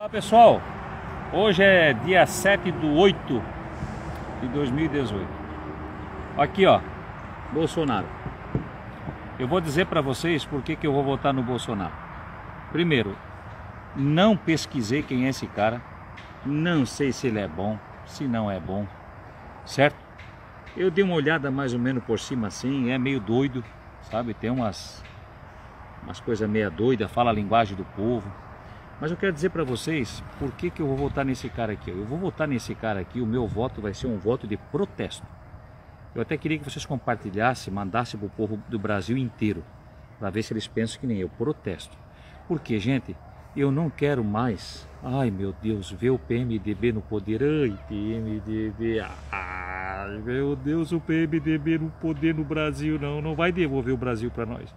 Olá pessoal, hoje é dia 7 do 8 de 2018 Aqui ó, Bolsonaro. Eu vou dizer para vocês por que eu vou votar no Bolsonaro. Primeiro, não pesquisei quem é esse cara. Não sei se ele é bom, se não é bom Certo? Eu dei uma olhada mais ou menos por cima assim, é meio doido Sabe, tem umas, umas coisas meia doida, fala a linguagem do povo mas eu quero dizer para vocês por que, que eu vou votar nesse cara aqui. Eu vou votar nesse cara aqui, o meu voto vai ser um voto de protesto. Eu até queria que vocês compartilhassem, mandassem para o povo do Brasil inteiro, para ver se eles pensam que nem eu, protesto. Porque, gente, eu não quero mais, ai meu Deus, ver o PMDB no poder. Ai, PMDB, ai meu Deus, o PMDB no poder no Brasil, não, não vai devolver o Brasil para nós.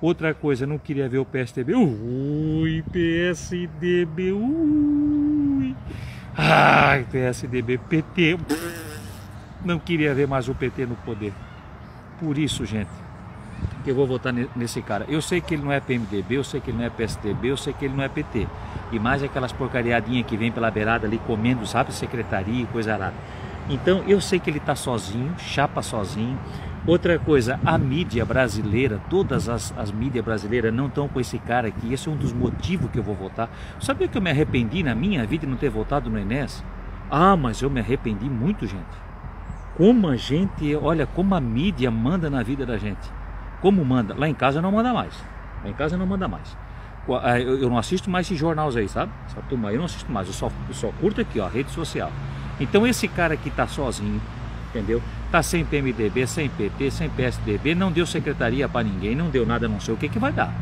Outra coisa, não queria ver o PSDB. Ui, PSDB, ui. Ai, PSDB, PT. Não queria ver mais o PT no poder. Por isso, gente, que eu vou votar nesse cara. Eu sei que ele não é PMDB, eu sei que ele não é PSDB, eu sei que ele não é PT. E mais aquelas porcariadinhas que vem pela beirada ali comendo, sabe, secretaria e coisa arada. Então, eu sei que ele está sozinho, chapa sozinho Outra coisa, a mídia brasileira, todas as, as mídias brasileiras não estão com esse cara aqui. Esse é um dos motivos que eu vou votar. Sabia que eu me arrependi na minha vida de não ter votado no Enes? Ah, mas eu me arrependi muito, gente. Como a gente, olha, como a mídia manda na vida da gente. Como manda? Lá em casa não manda mais. Lá em casa não manda mais. Ah, eu não assisto mais esses jornais aí, sabe? Essa turma aí eu não assisto mais. Eu só, eu só curto aqui, ó, rede social. Então esse cara aqui tá sozinho, entendeu? Tá sem PMDB, sem PT, sem PSDB, não deu secretaria para ninguém, não deu nada, não sei o que que vai dar.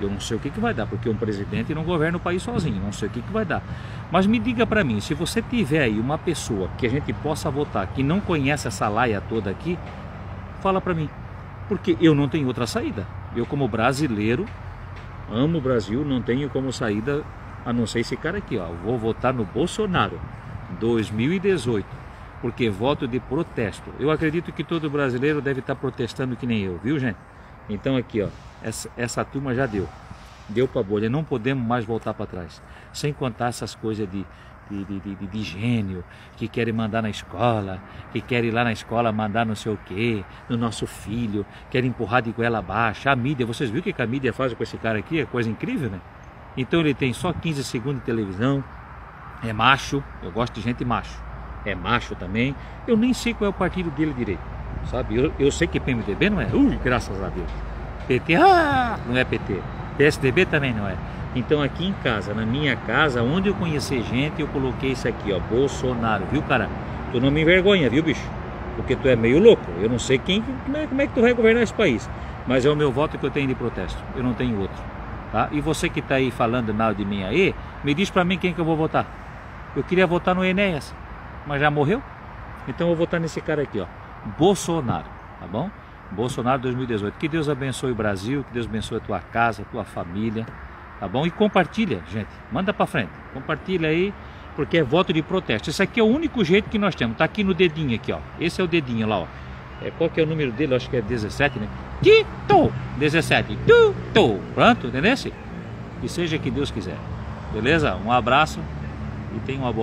Eu não sei o que que vai dar, porque um presidente não governa o país sozinho, não sei o que que vai dar. Mas me diga para mim, se você tiver aí uma pessoa que a gente possa votar, que não conhece essa laia toda aqui, fala para mim. Porque eu não tenho outra saída. Eu como brasileiro, amo o Brasil, não tenho como saída a não ser esse cara aqui, ó. Vou votar no Bolsonaro 2018 porque voto de protesto. Eu acredito que todo brasileiro deve estar protestando que nem eu, viu gente? Então aqui ó, essa, essa turma já deu, deu para bolha, não podemos mais voltar para trás. Sem contar essas coisas de, de, de, de, de gênio, que querem mandar na escola, que querem ir lá na escola mandar não sei o que, no nosso filho, querem empurrar de goela abaixo. A mídia, vocês viram o que a mídia faz com esse cara aqui? É coisa incrível, né? Então ele tem só 15 segundos de televisão, é macho, eu gosto de gente macho é macho também. Eu nem sei qual é o partido dele direito, sabe? Eu, eu sei que PMDB não é, ui, graças a Deus. PT, ah, não é PT. PSDB também não é. Então aqui em casa, na minha casa, onde eu conhecer gente, eu coloquei isso aqui, ó, Bolsonaro, viu, cara? Tu não me envergonha, viu, bicho? Porque tu é meio louco. Eu não sei quem, como é, como é que tu vai governar esse país. Mas é o meu voto que eu tenho de protesto. Eu não tenho outro. Tá? E você que está aí falando mal de mim aí, me diz para mim quem que eu vou votar. Eu queria votar no Enéas mas já morreu. Então eu vou votar nesse cara aqui, ó, Bolsonaro, tá bom? Bolsonaro 2018. Que Deus abençoe o Brasil, que Deus abençoe a tua casa, a tua família, tá bom? E compartilha, gente. Manda para frente. Compartilha aí, porque é voto de protesto. Esse aqui é o único jeito que nós temos. Tá aqui no dedinho aqui, ó. Esse é o dedinho lá, ó. É, qual que é o número dele? Acho que é 17, né? Tito! 17. Tuto! Pronto, entendeu? E seja que Deus quiser. Beleza? Um abraço e tenha uma boa